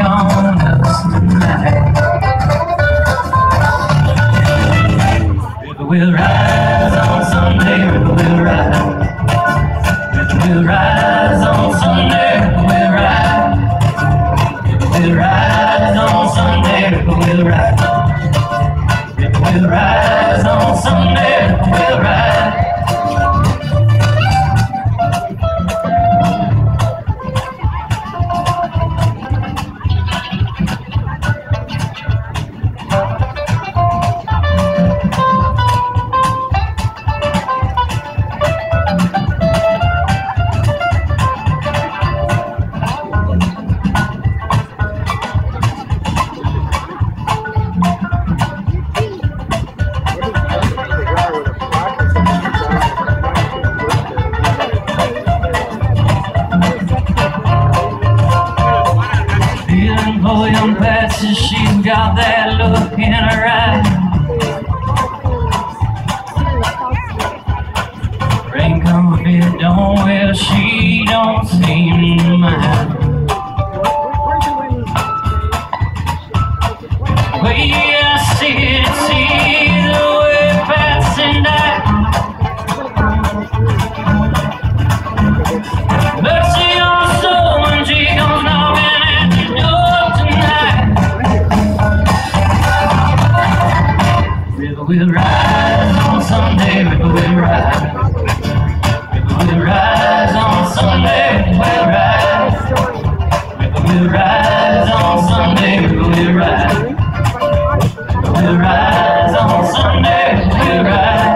on us tonight. River will rise on Sunday, river will rise. River will rise on Sunday, river will rise. River will rise on Sunday, river will rise. In her eye. Rise on Sunday, will rise.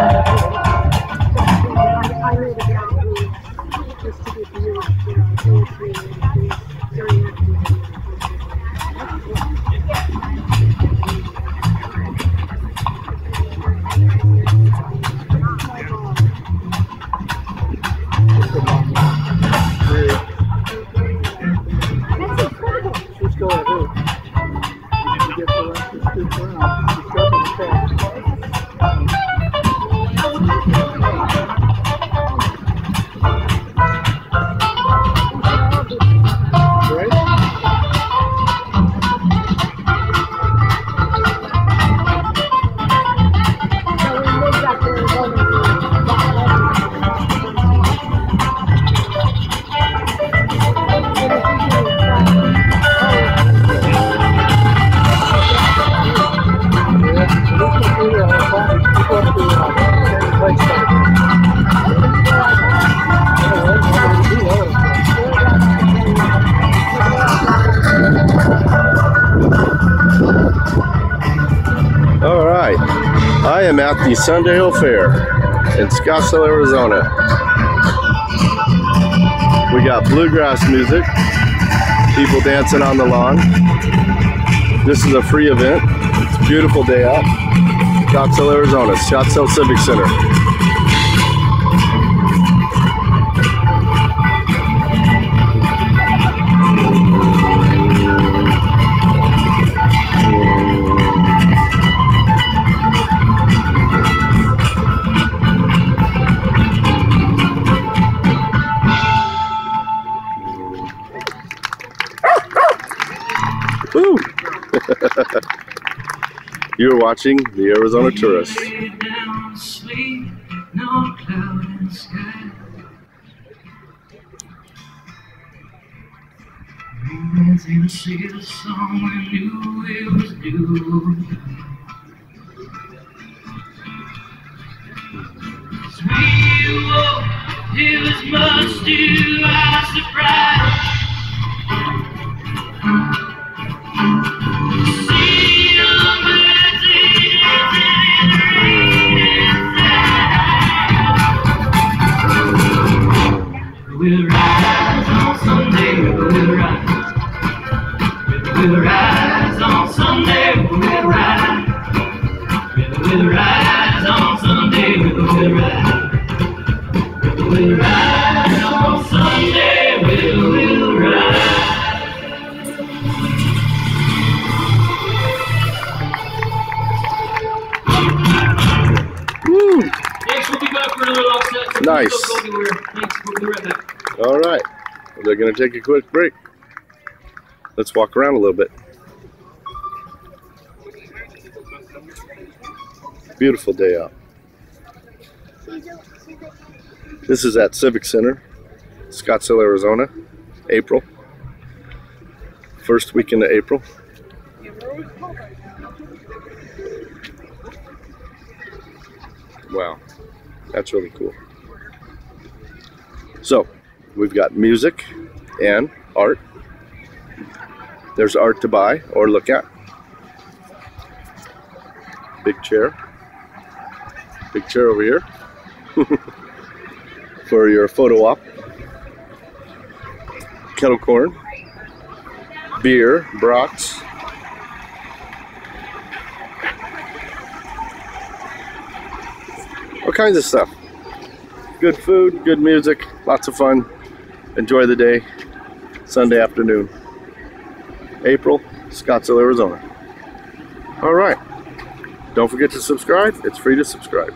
I am at the Sundale Fair in Scottsdale, Arizona. We got bluegrass music, people dancing on the lawn. This is a free event. It's a beautiful day out. Scottsdale, Arizona, Scottsdale Civic Center. You're watching the Arizona Tourist. It was much surprise. We'll on Sunday, we'll rise. Nice. Go, go, go, Thanks. We'll be right. All right. Well, they're going to take a quick break. Let's walk around a little bit. Beautiful day out. This is at Civic Center, Scottsdale, Arizona, April. First weekend of April. Wow, that's really cool. So, we've got music and art. There's art to buy or look at. Big chair. Big chair over here for your photo op. Kettle corn, beer, brats. All kinds of stuff. Good food, good music, lots of fun. Enjoy the day. Sunday afternoon. April, Scottsdale, Arizona. All right. Don't forget to subscribe. It's free to subscribe.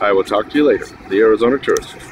I will talk to you later. The Arizona Tourist.